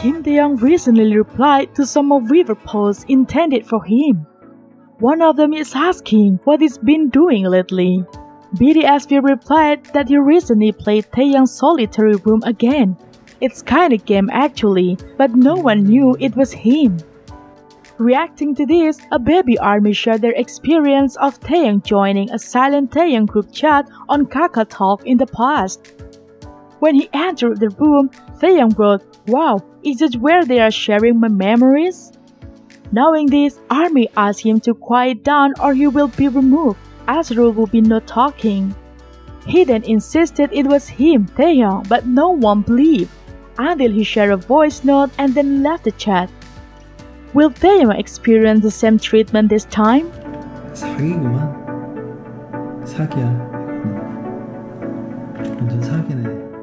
Kim Taehyung recently replied to some of Weverse posts intended for him. One of them is asking what he's been doing lately. BTS replied that he recently played Taehyung's Solitary Room again. It's kinda game actually, but no one knew it was him. Reacting to this, a baby army shared their experience of Taehyung joining a silent Taehyung group chat on KakaoTalk in the past. When he entered the room, Taehyung wrote, Wow, is this where they are sharing my memories? Knowing this, Army asked him to quiet down or he will be removed. Azrael will be not talking. He then insisted it was him, Taehyung, but no one believed, until he shared a voice note and then left the chat. Will Taehyung experience the same treatment this time? 사기구만. 사기야. 완전 사기네.